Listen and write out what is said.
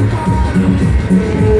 Música